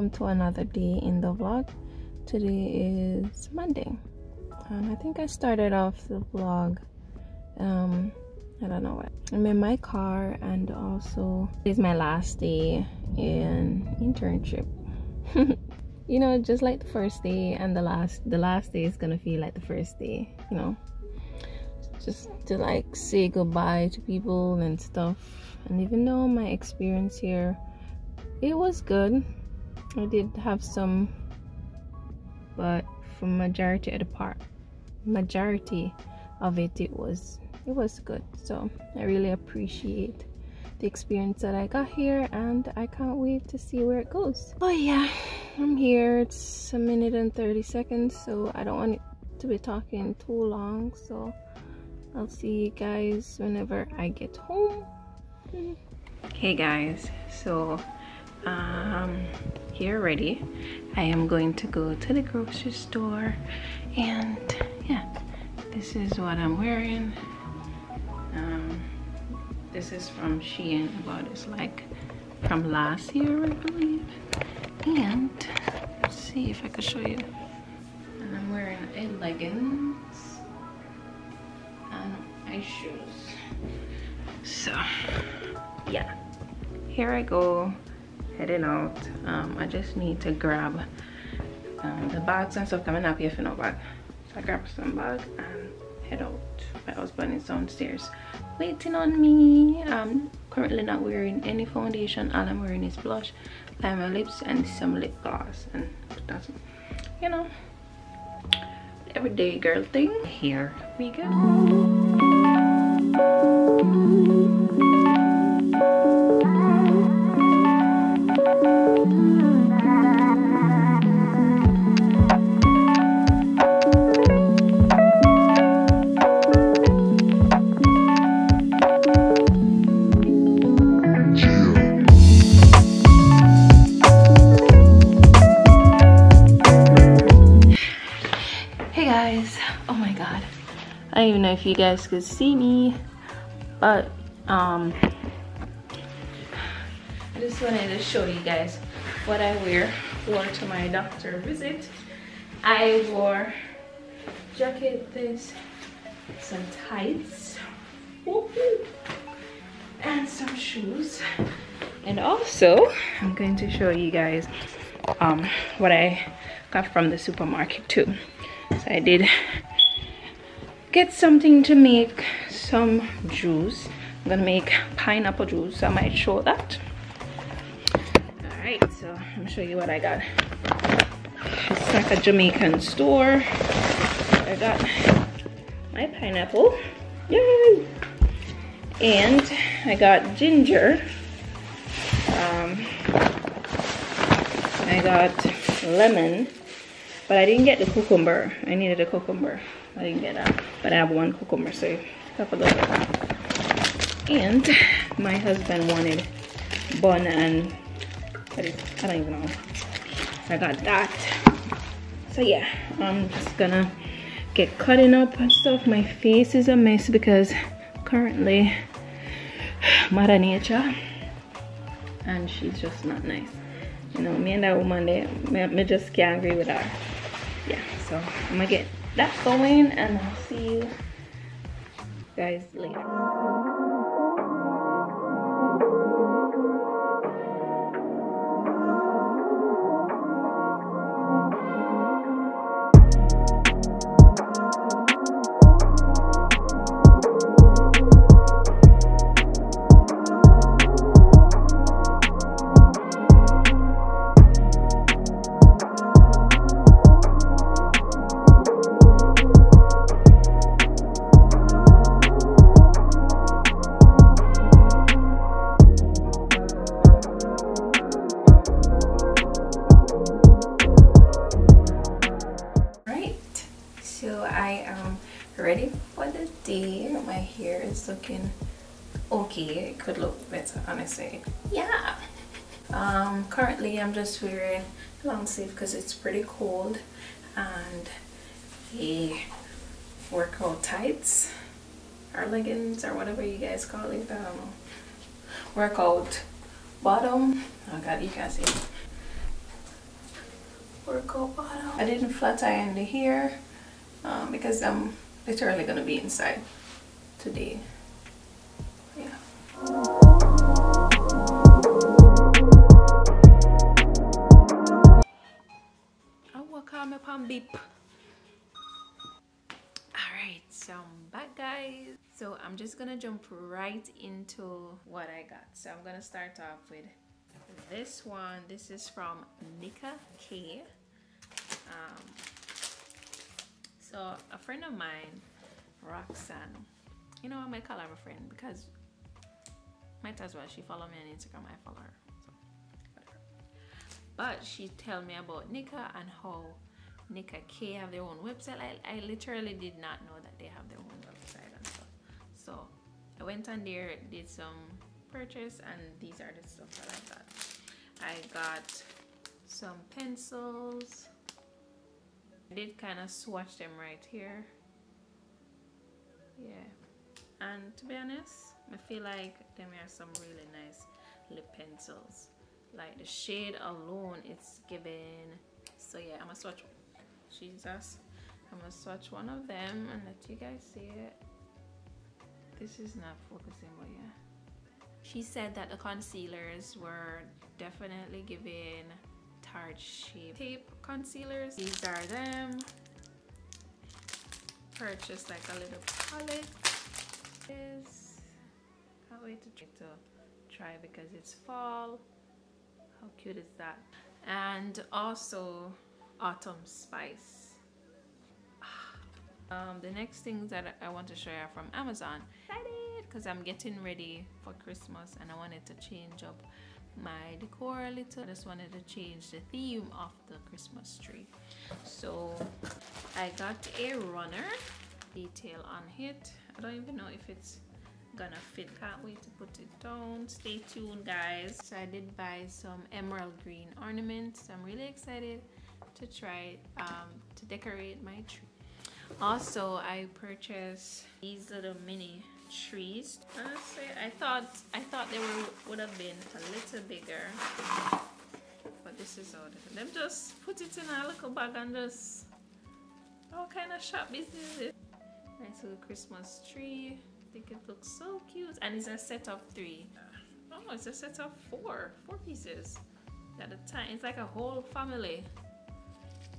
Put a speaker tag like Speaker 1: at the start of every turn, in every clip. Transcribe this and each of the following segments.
Speaker 1: welcome to another day in the vlog. Today is monday and i think i started off the vlog um i don't know what. I'm in my car and also it's my last day in internship. You know just like the first day and the last the last day is gonna feel like the first day you know? Just to like say goodbye to people and stuff. And even though my experience here it was good i did have some but for majority of the part majority of it it was it was good. So i really appreciate the experience that i got here and i can't wait to see where it goes. Oh yeah i'm here. It's a minute and 30 seconds so i don't want to be talking too long. So i'll see you guys whenever i get home. Hey guys so um here ready i am going to go to the grocery store and yeah this is what i'm wearing. Um this is from shein about it's like from last year i believe. And let's see if i can show you. And i'm wearing a leggings and my shoes. So yeah here i go heading out um, i just need to grab um, the bags and stuff coming up here for no bag. So i grab some bag and head out. My husband is downstairs waiting on me. I'm currently not wearing any foundation. All i'm wearing is blush lime my lips and some lip gloss and that's you know everyday girl thing. Here we go you guys could see me but um i just wanted to show you guys what i wear wore to my doctor visit. I wore jacket this some tights and some shoes. And also i'm going to show you guys um what i got from the supermarket too. So i did get something to make some juice. I'm gonna make pineapple juice. I might show that. All right so i'm show you what i got. It's like a jamaican store. I got my pineapple. Yay! And i got ginger. Um, i got lemon. But I didn't get the cucumber. I needed a cucumber. I didn't get that. But I have one cucumber, so have a look at that. And my husband wanted bun and I don't even know. I got that. So yeah, I'm just gonna get cutting up and stuff. My face is a mess because currently Mother Nature and she's just not nice. You know, me and that woman there, me, me just can't agree with her yeah so i'm gonna get that going and i'll see you guys later ready for the day? My hair is looking okay. It could look better honestly. Yeah. Um currently i'm just wearing long sleeve because it's pretty cold and a workout tights or leggings or whatever you guys call it um workout bottom. Oh god you can see. Or go bottom. I didn't flat iron the hair um, because I'm literally gonna be inside today. Yeah. I my beep. Alright, so I'm back guys. So I'm just gonna jump right into what I got. So I'm gonna start off with this one. This is from Nika K. Um, so a friend of mine, Roxanne, you know I might call her a friend because might as well she follow me on Instagram, I follow her. So whatever. But she tell me about Nika and how Nika K have their own website. I, I literally did not know that they have their own website and stuff. So I went on there, did some purchase and these are the stuff that I got. I got some pencils. Did kind of swatch them right here. Yeah. And to be honest, I feel like them are some really nice lip pencils. Like the shade alone, it's giving. So yeah, I'm gonna swatch. Jesus. I'm gonna swatch one of them and let you guys see it. This is not focusing, but yeah. She said that the concealers were definitely giving Tarte Shape Tape concealers. These are them. Purchased like a little palette. This can't wait to try, to try because it's fall. How cute is that? And also Autumn Spice. Um, the next things that I want to show you are from Amazon. Because I'm getting ready for Christmas and I wanted to change up my decor a little. I just wanted to change the theme of the Christmas tree. So I got a runner detail on it. I don't even know if it's gonna fit. Can't wait to put it down. Stay tuned guys. So I did buy some emerald green ornaments. I'm really excited to try um, to decorate my tree. Also, I purchased these little mini trees. Honestly, I thought I thought they were would have been a little bigger, but this is all. let Them just put it in a little bag and just all kind of shop business. Nice little Christmas tree. I think it looks so cute, and it's a set of three. Uh, oh, it's a set of four, four pieces at a time. It's like a whole family.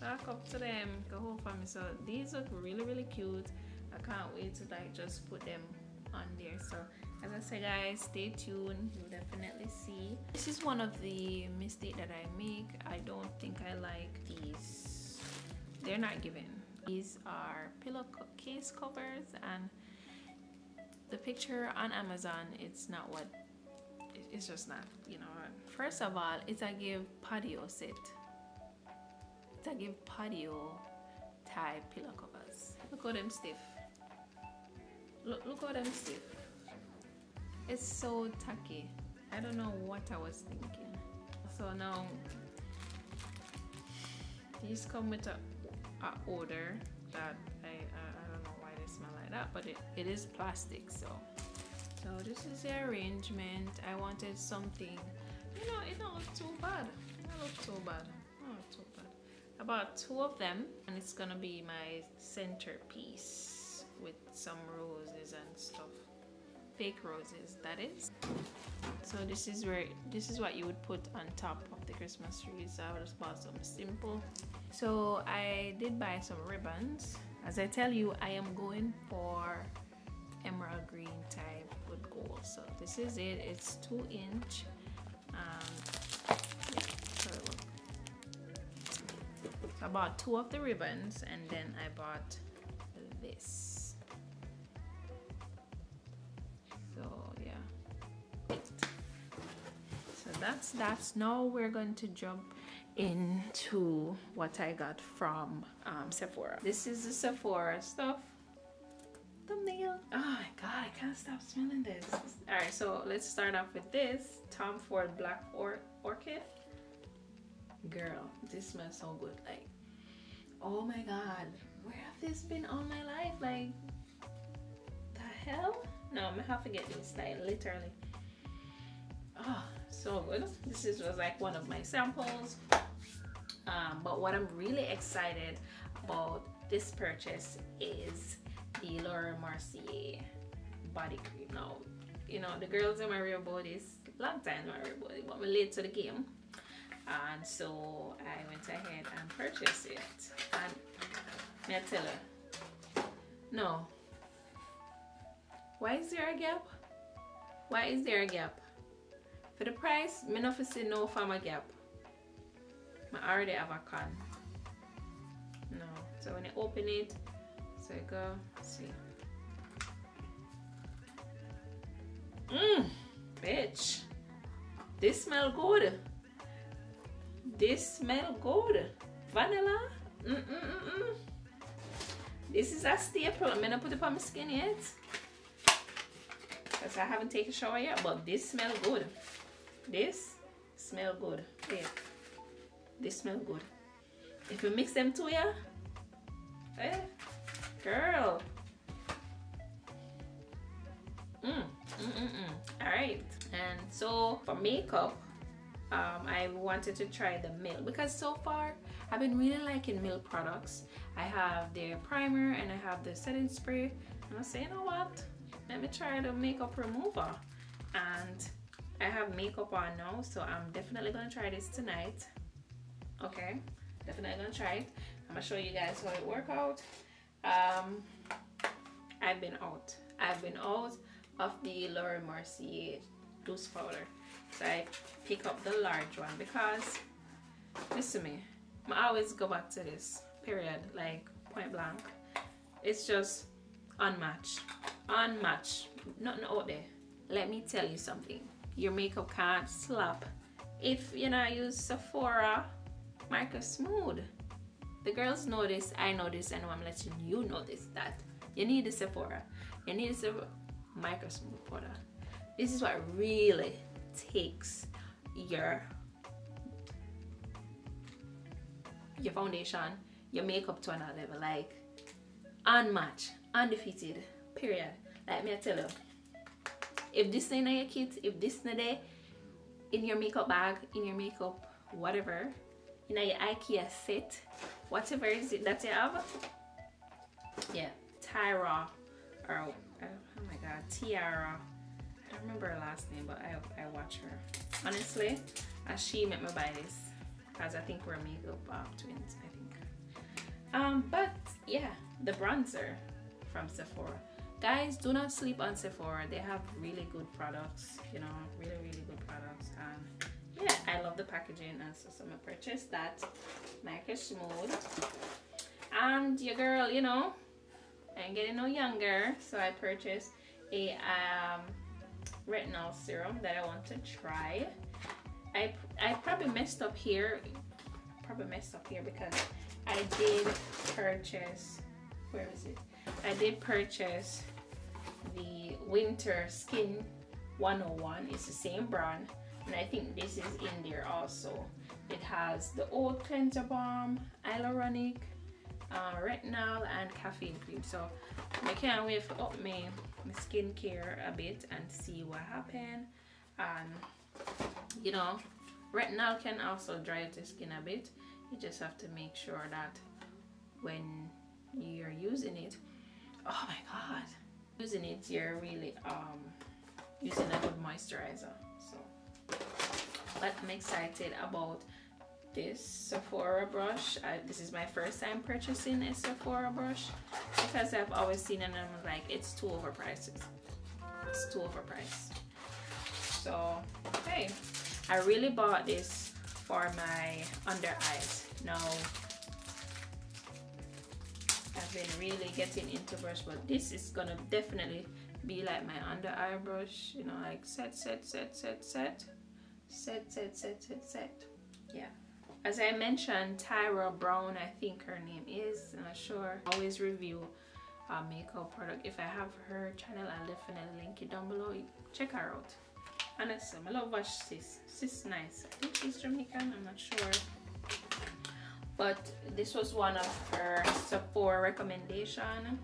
Speaker 1: Talk up to them, the whole family. So these look really, really cute. I can't wait to like just put them on there. So as I said guys stay tuned. You'll definitely see. This is one of the mistake that I make. I don't think I like these. They're not given. These are pillow case covers and the picture on Amazon it's not what it's just not you know first of all it's a give patio set. It's a give patio type pillow covers. Look at them stiff Look, look what I'm stiff. It's so tacky. I don't know what I was thinking. So now these come with a, a odor that I, I, I don't know why they smell like that, but it, it is plastic. So so this is the arrangement. I wanted something. You know, it don't look too bad. It don't look too bad. Not too bad. About two of them, and it's gonna be my centerpiece with some roses and stuff. Fake roses that is. So this is where this is what you would put on top of the christmas tree. So i just bought some simple. So i did buy some ribbons. As i tell you i am going for emerald green type with gold. So this is it. It's two inch um, so I bought two of the ribbons and then I bought this that's that's now we're going to jump into what I got from um, Sephora. This is the Sephora stuff. Thumbnail. Oh my god, I can't stop smelling this. Alright, so let's start off with this. Tom Ford Black or Orchid. Girl, this smells so good. Like, oh my god, where have this been all my life? Like, the hell? No, I'm gonna have to get this, like, literally. Oh, so good. This is, was like one of my samples. Um, but what I'm really excited about this purchase is the Laura Mercier body cream. Now you know the girls in my real bodies long time my real body but I'm late to the game. And so I went ahead and purchased it. And may I tell her? No. Why is there a gap? Why is there a gap for the price me not see no a gap I already have a can. no so when you open it so go see Mmm, bitch. This smell good. This smell good. Vanilla. Mm -mm -mm, mm. This is a staple. I'm gonna put it on my skin yet. Because I haven't taken a shower yet, but this smell good. This smell good. Yeah. This smell good. If you mix them two, yeah. Eh, girl. Mm. Mm -mm -mm. all right and so for makeup um, I wanted to try the Milk because so far I've been really liking Milk products I have their primer and I have the setting spray and I say you know what let me try the makeup remover and I have makeup on now so I'm definitely gonna try this tonight. Okay definitely gonna try it. I'm gonna show you guys how it work out. Um, I've been out. I've been out of the Laura Mercier loose powder. So I pick up the large one because, listen to me, I always go back to this, period, like point blank. It's just unmatched, unmatched, nothing out there. Let me tell you something, your makeup can't slap. If you know use Sephora Micro Smooth. The girls know this, I know this, and I'm letting you know this, that you need the Sephora. You need the Sephora. Micro smooth powder this is what really takes your your foundation your makeup to another level like unmatched undefeated period. Like me I tell you if this ain't in your kit if this not there in your makeup bag in your makeup whatever in your IKEA set whatever is it that you have yeah Tyra or oh my god, Tiara. I don't remember her last name, but I, I watch her. Honestly, uh, she made me buy this because I think we're makeup uh, twins, I think. Um, but yeah, the bronzer from Sephora. Guys, do not sleep on Sephora. They have really good products, you know, really, really good products. And yeah, I love the packaging. And so, I'm gonna purchase that. Micro Smooth. And your girl, you know, I'm getting no younger so I purchased a um, retinol serum that I want to try I, I probably messed up here probably messed up here because I did purchase where is it I did purchase the winter skin 101 it's the same brand and I think this is in there also. It has the old cleanser balm hyaluronic uh, retinol and caffeine cream. So I can't wait for up my, my skincare a bit and see what happened and you know retinol can also dry out the skin a bit. You just have to make sure that when you're using it oh my god using it you're really um using a good moisturizer so but I'm excited about this Sephora brush. I, this is my first time purchasing a Sephora brush because I've always seen it and I'm like, it's too overpriced. It's too overpriced. So, hey, I really bought this for my under eyes. Now, I've been really getting into brush, but this is gonna definitely be like my under eye brush, you know, like set, set, set, set, set, set, set, set, set, set. Yeah as I mentioned, Tyra Brown, I think her name is, I'm not sure. always review a makeup product. If I have her channel, I'll definitely link it down below. Check her out. Honestly, I love watch sis. Sis nice. I think she's Jamaican, I'm not sure. But this was one of her support recommendation.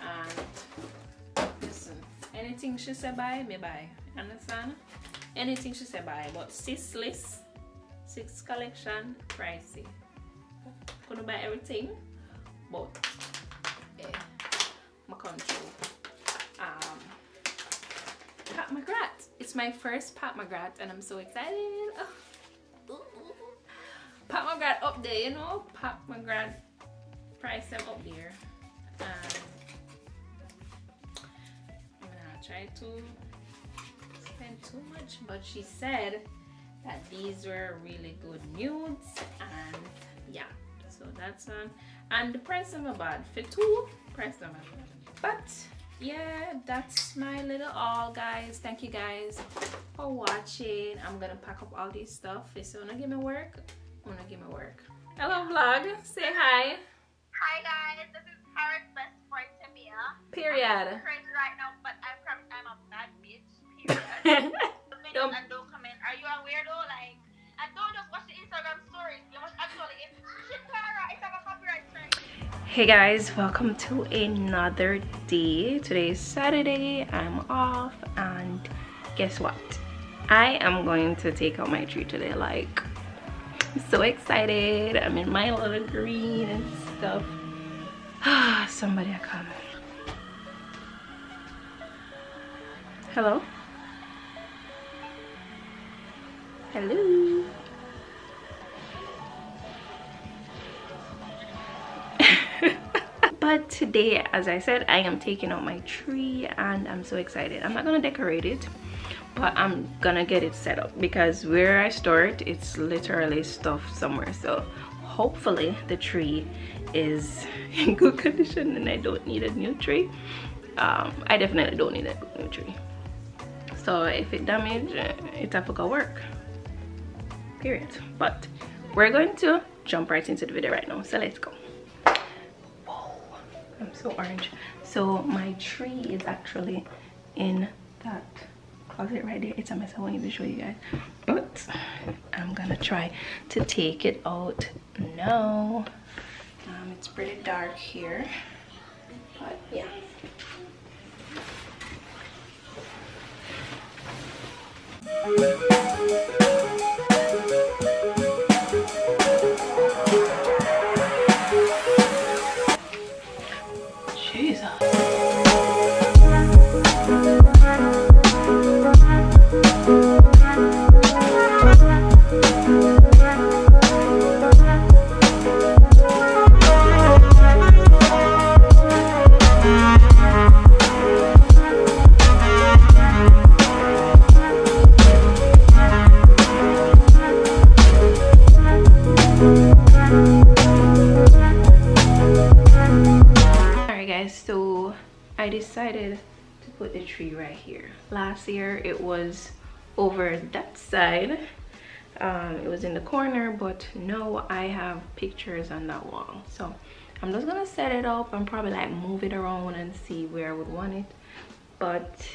Speaker 1: And listen, anything she said buy, me buy. Understand? Anything she said buy. But sis list
Speaker 2: six collection pricey couldn't buy everything but yeah my control um pat mcgrath it's my first pat mcgrath and i'm so excited oh. Pat mcgrath oh, up there you know pat mcgrath price them up there. And i'm gonna try to spend too much but she said that these were really good nudes and yeah so that's one. And the price of my bad for two price of my bad but yeah that's my little all guys. Thank you guys for watching. I'm gonna pack up all this stuff. You wanna give me work I wanna give me work. Hello vlog. Say hi.
Speaker 3: Hi guys. This is Harriet's best friend Tamia.
Speaker 2: Period.
Speaker 3: I'm crazy right now but I'm from I'm a bad bitch period.
Speaker 2: Don't-
Speaker 3: and don't comment. Are you a weirdo? Like and don't just watch the Instagram stories. You must actually if shit Clara it's a copyright strike
Speaker 1: Hey guys, welcome to another day. Today is Saturday, I'm off, and guess what? I am going to take out my tree today. Like, I'm so excited. I'm in my little green and stuff. Ah, somebody are coming. Hello? Hello? but today as i said i am taking out my tree and i'm so excited i'm not gonna decorate it but i'm gonna get it set up because where i store it it's literally stuffed somewhere. So hopefully the tree is in good condition and i don't need a new tree. Um, i definitely don't need a new tree. So if it damaged it have to work. Period. But we're going to jump right into the video right now. So let's go. I'm so orange. So my tree is actually in that closet right there. It's a mess. I won't even show you guys. But I'm gonna try to take it out now. Um, it's pretty dark here. But yeah. So I decided to put the tree right here. Last year it was over that side. Um, it was in the corner, but no I have pictures on that wall. So I'm just gonna set it up and probably like move it around and see where I would want it. But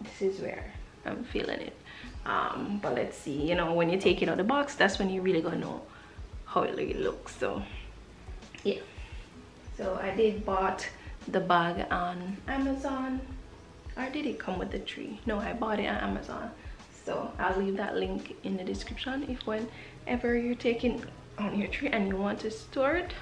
Speaker 1: this is where I'm feeling it. Um, but let's see, you know, when you take it out of the box, that's when you really gonna know how it really looks. So yeah so i did bought the bag on amazon. Or did it come with the tree? No i bought it on amazon. So i'll leave that link in the description if whenever you're taking on your tree and you want to store it